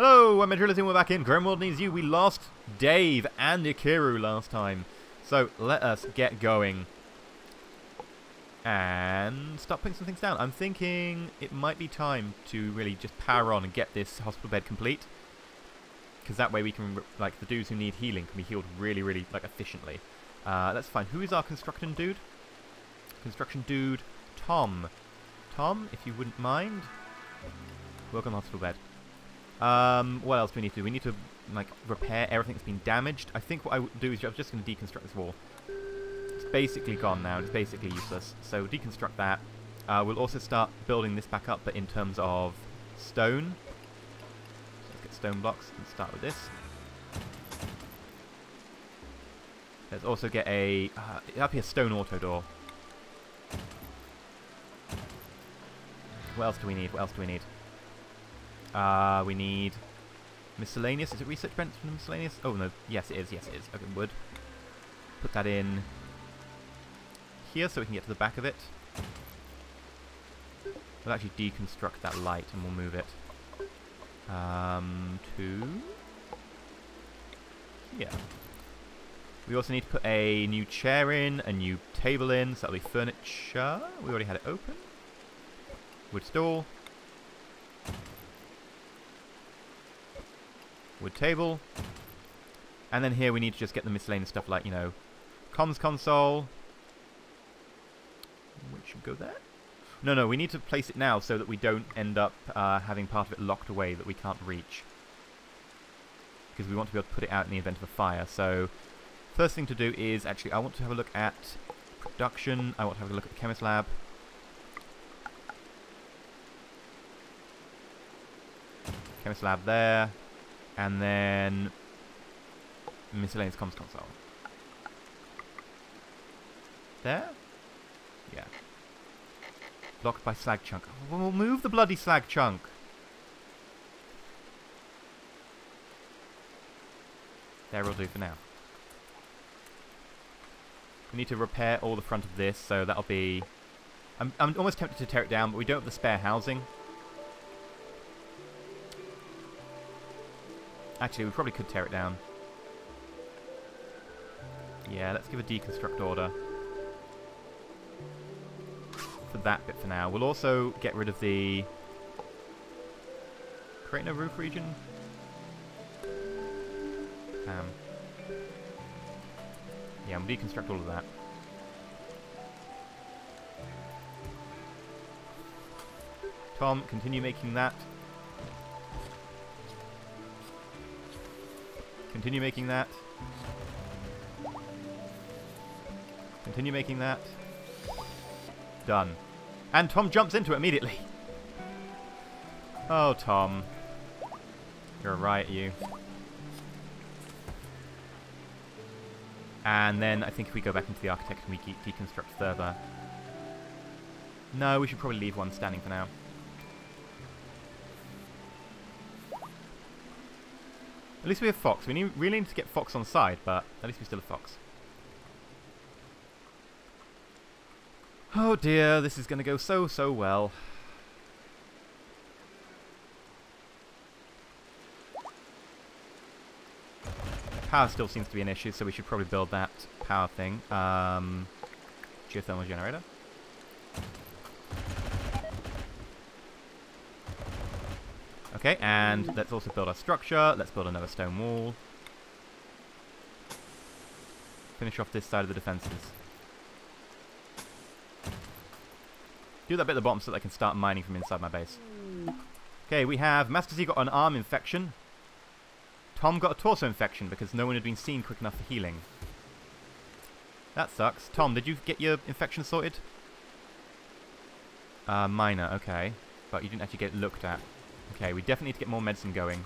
Hello, I'm Enter Elysium and we're back in Grimworld Needs You. We lost Dave and Ikiru last time. So let us get going. And start putting some things down. I'm thinking it might be time to really just power on and get this hospital bed complete. Because that way we can, like, the dudes who need healing can be healed really, really, like, efficiently. Uh, let's find, who is our construction dude? Construction dude, Tom. Tom, if you wouldn't mind. Welcome hospital bed. Um, what else do we need to do? We need to, like, repair everything that's been damaged. I think what I would do is I'm just going to deconstruct this wall. It's basically gone now. It's basically useless. So deconstruct that. Uh, we'll also start building this back up, but in terms of stone. So let's get stone blocks and start with this. Let's also get a... Uh, up here, stone auto door. What else do we need? What else do we need? Uh, we need miscellaneous. Is it research bench from miscellaneous? Oh, no. Yes, it is. Yes, it is. Okay, wood. Put that in here so we can get to the back of it. We'll actually deconstruct that light and we'll move it um, to here. We also need to put a new chair in, a new table in, so that'll be furniture. We already had it open. Wood store. Wood table. And then here we need to just get the miscellaneous stuff like, you know, comms console. Which should go there. No, no, we need to place it now so that we don't end up uh, having part of it locked away that we can't reach. Because we want to be able to put it out in the event of a fire. So, first thing to do is, actually, I want to have a look at production. I want to have a look at the chemist lab. Chemist lab there. And then miscellaneous comms console. There? Yeah. Blocked by slag chunk. We'll move the bloody slag chunk. There we'll do for now. We need to repair all the front of this, so that'll be... I'm, I'm almost tempted to tear it down, but we don't have the spare housing. Actually, we probably could tear it down. Yeah, let's give a deconstruct order. For that bit for now. We'll also get rid of the... Create a roof region? Um, yeah, I'm deconstruct all of that. Tom, continue making that. Continue making that. Continue making that. Done. And Tom jumps into it immediately. Oh, Tom. You're right, you. And then I think if we go back into the architect and we deconstruct further. No, we should probably leave one standing for now. At least we have Fox. We need, really need to get Fox on side, but at least we still have Fox. Oh dear, this is going to go so, so well. Power still seems to be an issue, so we should probably build that power thing. Um, geothermal generator. Okay, and let's also build our structure. Let's build another stone wall. Finish off this side of the defences. Do that bit at the bottom so that I can start mining from inside my base. Okay, we have Master Z got an arm infection. Tom got a torso infection because no one had been seen quick enough for healing. That sucks. Tom, did you get your infection sorted? Uh, minor, okay. But you didn't actually get looked at. Okay, we definitely need to get more medicine going.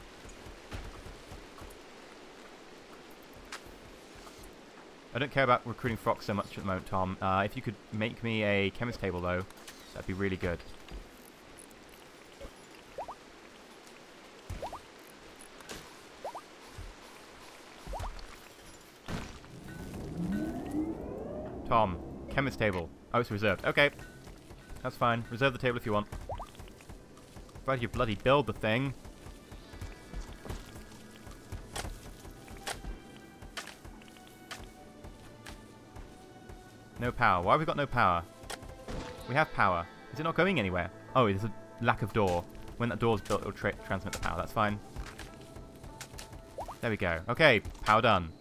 I don't care about recruiting Fox so much at the moment, Tom. Uh, if you could make me a chemist table, though, that'd be really good. Tom, chemist table. Oh, it's reserved. Okay. That's fine. Reserve the table if you want. Glad you bloody build the thing. No power. Why have we got no power? We have power. Is it not going anywhere? Oh, there's a lack of door. When that door's built, it'll tra transmit the power. That's fine. There we go. Okay, power done.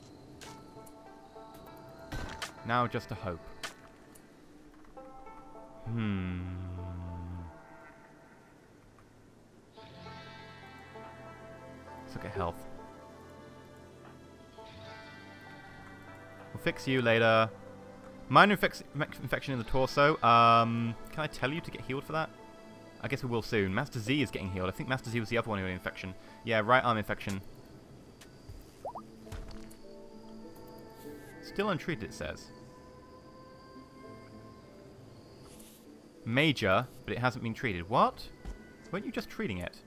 Now just a hope. Hmm. Health. We'll fix you later. Minor infection in the torso. Um, can I tell you to get healed for that? I guess we will soon. Master Z is getting healed. I think Master Z was the other one who had an infection. Yeah, right arm infection. Still untreated, it says. Major, but it hasn't been treated. What? Weren't you just treating it?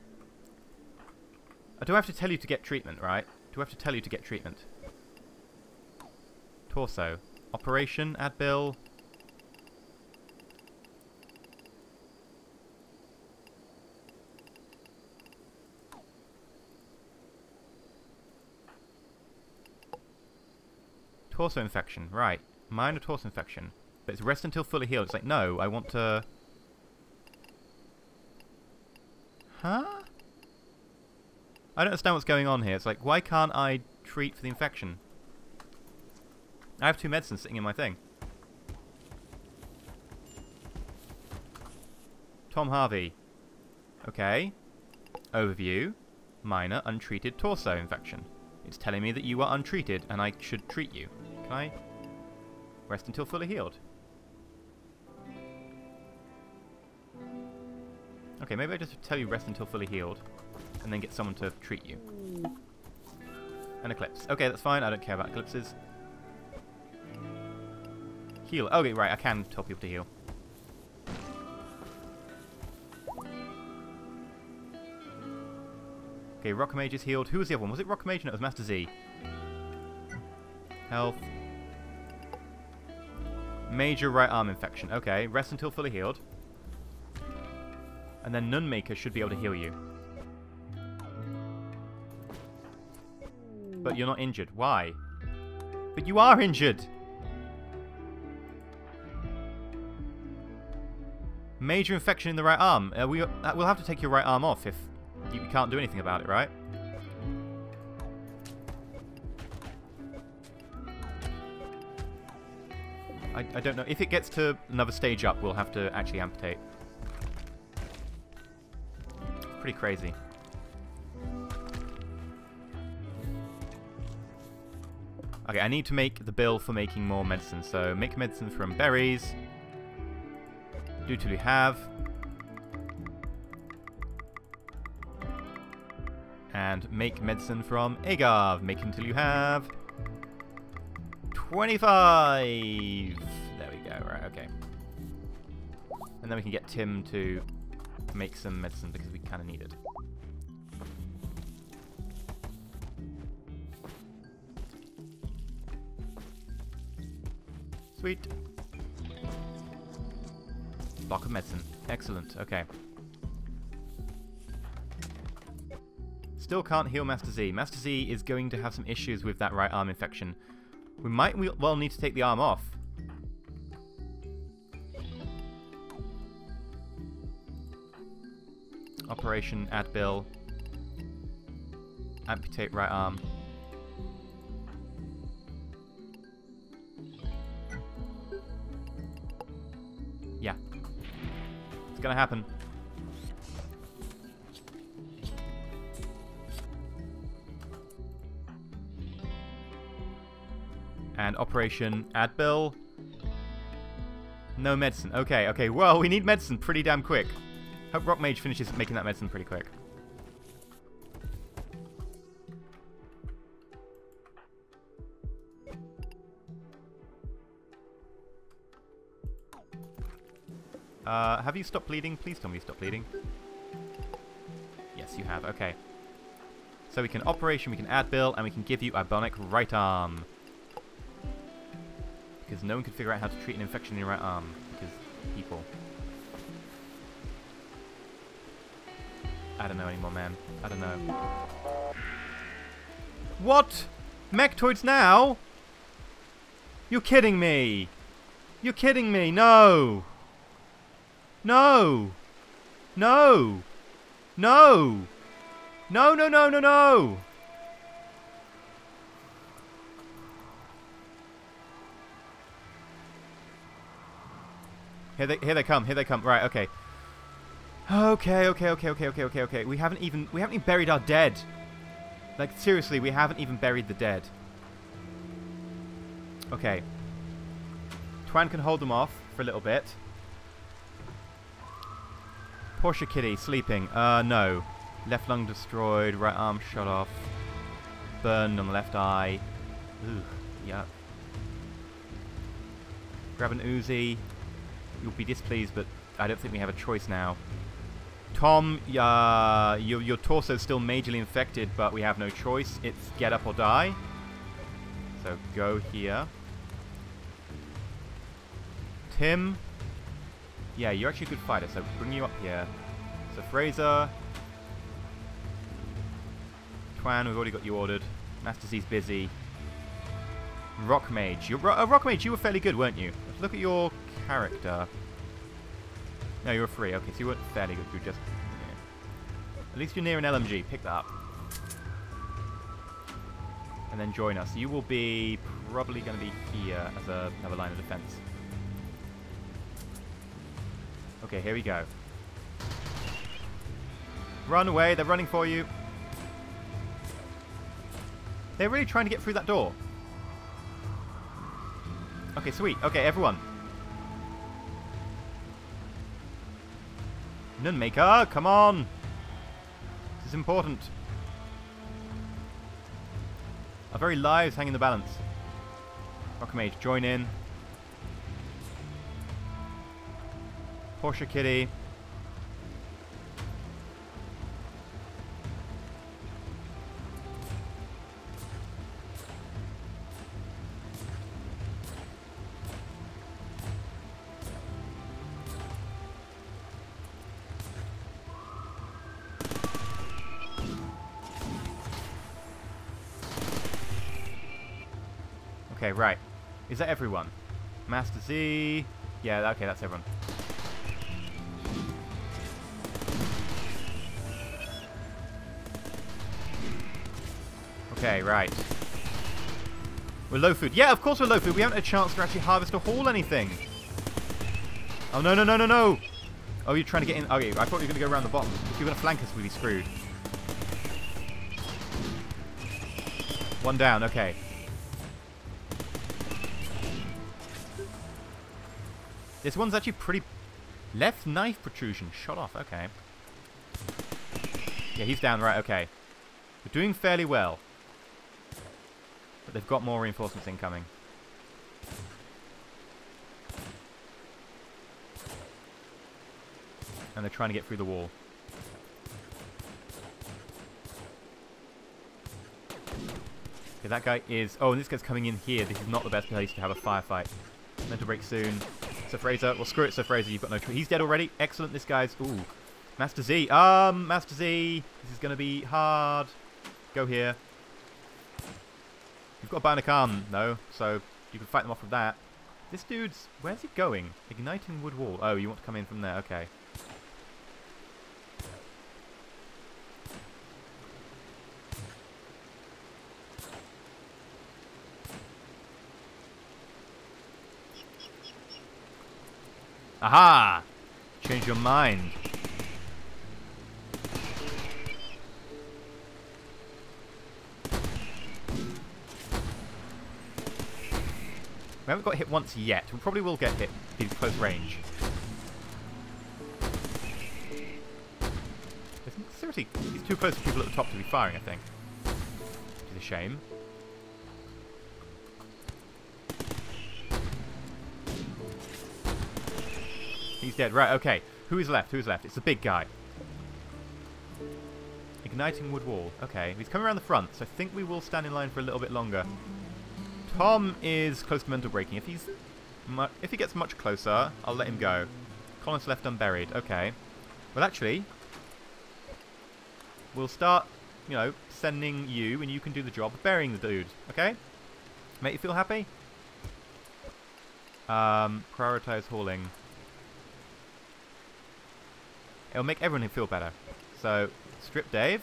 Uh, do I have to tell you to get treatment, right? Do I have to tell you to get treatment? Torso. Operation, add bill. Torso infection, right. Minor torso infection. But it's rest until fully healed. It's like, no, I want to... Huh? I don't understand what's going on here. It's like, why can't I treat for the infection? I have two medicines sitting in my thing. Tom Harvey. Okay. Overview. Minor untreated torso infection. It's telling me that you are untreated and I should treat you. Can I rest until fully healed? Okay, maybe I just tell you rest until fully healed and then get someone to treat you. An eclipse. Okay, that's fine. I don't care about eclipses. Heal. Okay, right. I can tell people to heal. Okay, Rock Mage is healed. Who was the other one? Was it Rock Mage? No, it was Master Z. Health. Major right arm infection. Okay, rest until fully healed. And then Nunmaker should be able to heal you. But you're not injured. Why? But you are injured! Major infection in the right arm. Uh, we, uh, we'll have to take your right arm off if you can't do anything about it, right? I, I don't know. If it gets to another stage up, we'll have to actually amputate. Pretty crazy. Okay, I need to make the bill for making more medicine. So, make medicine from berries. Do till you have. And make medicine from Agave. Make until you have. 25! There we go, right, okay. And then we can get Tim to make some medicine because we kind of need it. Sweet. Block of medicine. Excellent. Okay. Still can't heal Master Z. Master Z is going to have some issues with that right arm infection. We might well need to take the arm off. Operation, add bill. Amputate right arm. Gonna happen. And Operation Adbill. No medicine. Okay, okay. Well, we need medicine pretty damn quick. Hope Rock Mage finishes making that medicine pretty quick. Uh, have you stopped bleeding? Please tell me you stopped bleeding. Yes, you have. Okay. So we can operation, we can add bill, and we can give you a bionic right arm. Because no one could figure out how to treat an infection in your right arm. Because people. I don't know anymore, man. I don't know. What? Mechanoids now? You're kidding me! You're kidding me. No. No! No! No! No, no, no, no, no! Here they, here they come, here they come. Right, okay. Okay, okay, okay, okay, okay, okay, okay. We haven't even, we haven't even buried our dead. Like, seriously, we haven't even buried the dead. Okay. Twan can hold them off for a little bit. Porsche Kitty sleeping. Uh, no. Left lung destroyed. Right arm shot off. Burned on the left eye. Ooh. Yeah. Grab an Uzi. You'll be displeased, but I don't think we have a choice now. Tom, uh, your, your torso is still majorly infected, but we have no choice. It's get up or die. So go here. Tim. Yeah, you're actually a good fighter, so bring you up here. So Fraser. Twan, we've already got you ordered. Master Z's busy. Rock Mage. You're, uh, Rock Mage, you were fairly good, weren't you? Let's look at your character. No, you were free. Okay, so you weren't fairly good. You were just... At least you're near an LMG. Pick that up. And then join us. You will be probably going to be here as a, another line of defense. Okay, here we go. Run away. They're running for you. They're really trying to get through that door. Okay, sweet. Okay, everyone. Nunmaker, come on! This is important. Our very lives hang in the balance. Rockmage, join in. Porsche Kitty. Okay, right. Is that everyone? Master Z. Yeah, okay, that's everyone. Okay, right. We're low food. Yeah, of course we're low food. We haven't a chance to actually harvest or haul anything. Oh, no, no, no, no, no. Oh, you're trying to get in. Okay, I thought you were going to go around the bottom. If you're going to flank us, we'd be screwed. One down, okay. This one's actually pretty... Left knife protrusion. Shot off. Okay. Yeah, he's down. Right, okay. We're doing fairly well. They've got more reinforcements incoming. And they're trying to get through the wall. Okay, that guy is... Oh, and this guy's coming in here. This is not the best place to have a firefight. Mental break soon. Sir Fraser. Well, screw it, Sir Fraser. You've got no. He's dead already. Excellent. This guy's... Ooh. Master Z. Um, Master Z. This is going to be hard. Go here. You've got Arm, though, so you can fight them off with that. This dude's... Where's he going? Igniting wood wall. Oh, you want to come in from there. Okay. Aha! Change your mind. We haven't got hit once yet. We probably will get hit in close range. Seriously, he's too close to people at the top to be firing, I think. Which is a shame. He's dead. Right, okay. Who is left? Who is left? It's the big guy. Igniting wood wall. Okay, he's coming around the front, so I think we will stand in line for a little bit longer. Tom is close to mental breaking. If he's if he gets much closer, I'll let him go. Collins left unburied. Okay. Well, actually, we'll start, you know, sending you, and you can do the job of burying the dude. Okay? Make you feel happy? Um, prioritize hauling. It'll make everyone feel better. So, strip Dave.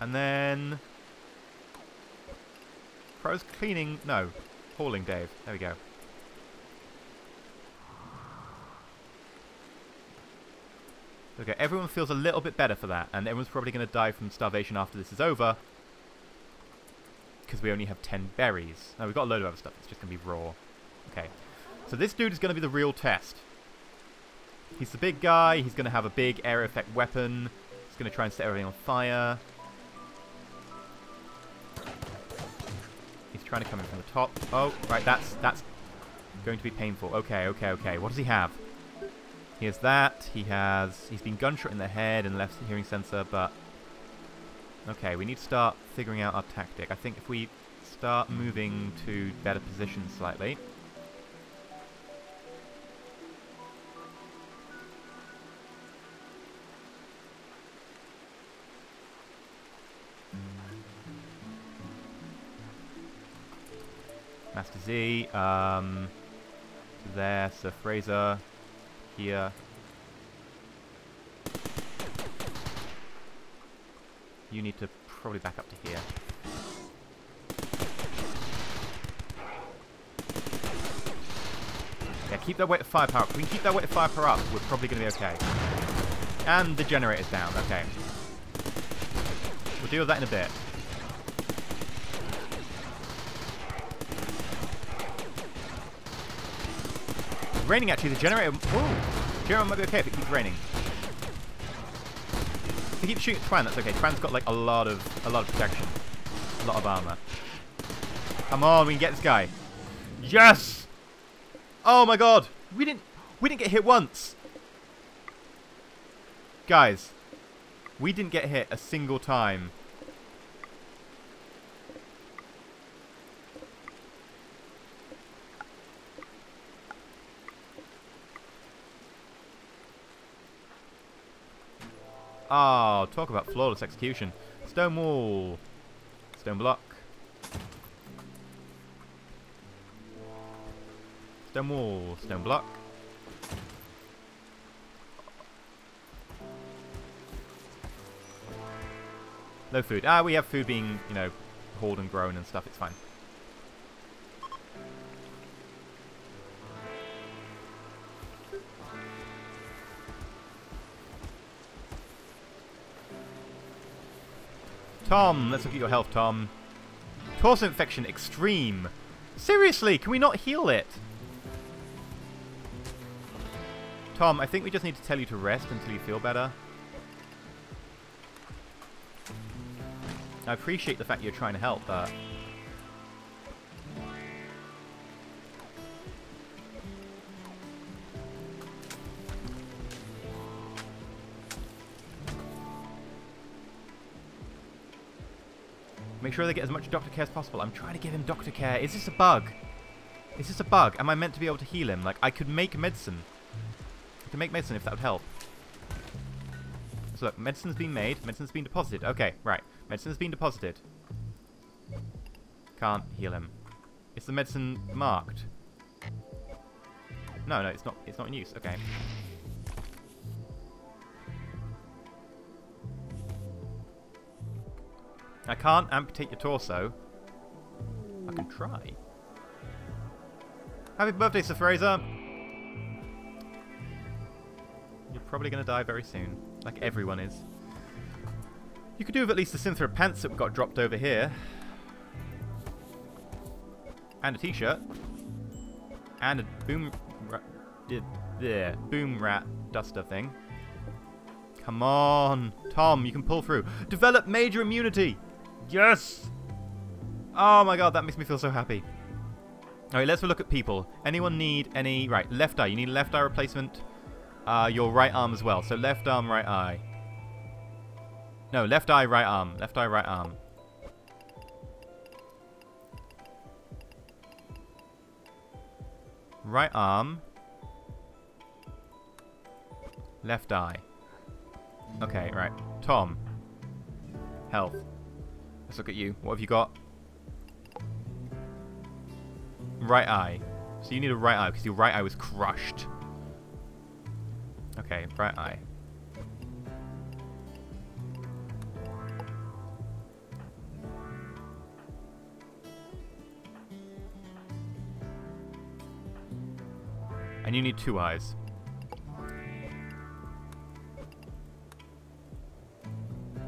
And then... Pros cleaning... No. Hauling Dave. There we go. Okay, everyone feels a little bit better for that, and everyone's probably going to die from starvation after this is over. Because we only have 10 berries. No, we've got a load of other stuff. It's just going to be raw. Okay. So this dude is going to be the real test. He's the big guy. He's going to have a big air effect weapon. He's going to try and set everything on fire. Trying to come in from the top. Oh, right, that's that's going to be painful. Okay, okay, okay. What does he have? He has that. He has... He's been gunshot in the head and left hearing sensor, but... Okay, we need to start figuring out our tactic. I think if we start moving to better positions slightly... Master Z, um, there, Sir Fraser, here. You need to probably back up to here. Yeah, keep that weight of firepower up. If we can keep that weight of firepower up, we're probably going to be okay. And the generator's down. Okay. We'll deal with that in a bit. Raining actually, the generator... Ooh! Generator might be okay if it keeps raining. If you keep shooting Twan, that's okay. Twan's got like a lot of a lot of protection. A lot of armor. Come on, we can get this guy. Yes! Oh my god! We didn't we didn't get hit once! Guys, we didn't get hit a single time Oh, talk about flawless execution. Stone wall. Stone block. Stone wall. Stone block. No food. Ah, we have food being, you know, hauled and grown and stuff. It's fine. Tom, let's look at your health, Tom. Torso infection, extreme. Seriously, can we not heal it? Tom, I think we just need to tell you to rest until you feel better. I appreciate the fact you're trying to help, but... Make sure they get as much doctor care as possible. I'm trying to give him doctor care. Is this a bug? Is this a bug? Am I meant to be able to heal him? Like, I could make medicine. I could make medicine if that would help. So look, medicine's been made. Medicine's been deposited. Okay, right. Medicine's been deposited. Can't heal him. Is the medicine marked? No, no, it's not. It's not in use. Okay. I can't amputate your torso. I can try. Happy birthday, Sir Fraser! You're probably going to die very soon, like everyone is. You could do with at least the synthread pants that we got dropped over here. And a t-shirt. And a boom... Yeah, boom rat duster thing. Come on! Tom, you can pull through. Develop major immunity! Yes! Oh my god, that makes me feel so happy. Alright, let's look at people. Anyone need any... Right, left eye. You need left eye replacement. Uh, your right arm as well. So left arm, right eye. No, left eye, right arm. Left eye, right arm. Right arm. Left eye. Okay, right. Tom. Health. Let's look at you. What have you got? right eye. So you need a right eye because your right eye was crushed. Okay, right eye. And you need two eyes.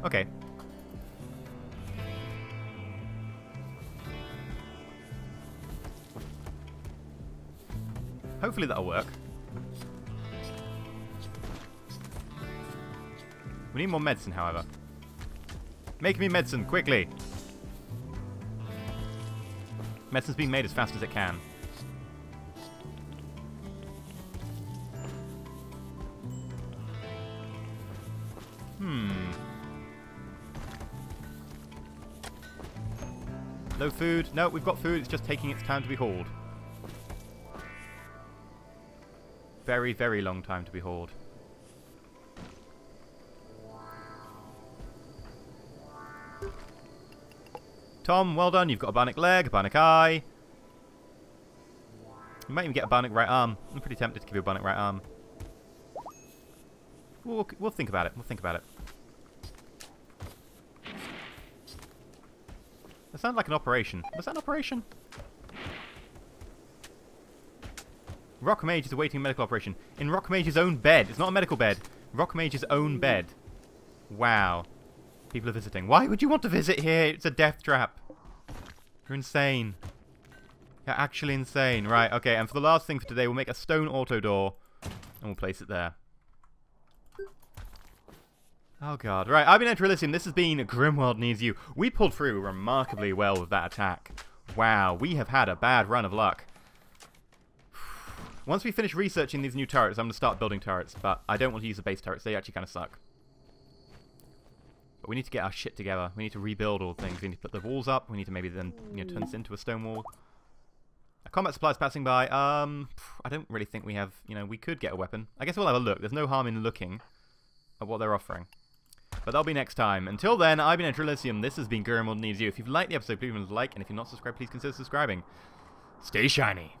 Okay. Hopefully that'll work. We need more medicine, however. Make me medicine, quickly! Medicine's being made as fast as it can. Hmm. No food. No, we've got food. It's just taking its time to be hauled. Very, very long time to be hauled. Tom, well done. You've got a bionic leg, a bionic eye. You might even get a bionic right arm. I'm pretty tempted to give you a bionic right arm. We'll, we'll think about it. We'll think about it. That sounds like an operation. Was that an operation? Rock Mage is awaiting medical operation. In Rock Mage's own bed. It's not a medical bed. Rock Mage's own bed. Wow. People are visiting. Why would you want to visit here? It's a death trap. You're insane. You're actually insane. Right, okay. And for the last thing for today, we'll make a stone auto door. And we'll place it there. Oh god. Right, I've been Enter Elysium. This has been Grimworld Needs You. We pulled through remarkably well with that attack. Wow, we have had a bad run of luck. Once we finish researching these new turrets, I'm going to start building turrets, but I don't want to use the base turrets. They actually kind of suck. But we need to get our shit together. We need to rebuild all things. We need to put the walls up. We need to maybe then you know, turn this into a stone wall. A combat supplies passing by. Um, I don't really think we have, you know, we could get a weapon. I guess we'll have a look. There's no harm in looking at what they're offering. But that'll be next time. Until then, I've been Elysium. This has been Grimworld Needs You. If you've liked the episode, please leave a like. And if you're not subscribed, please consider subscribing. Stay shiny.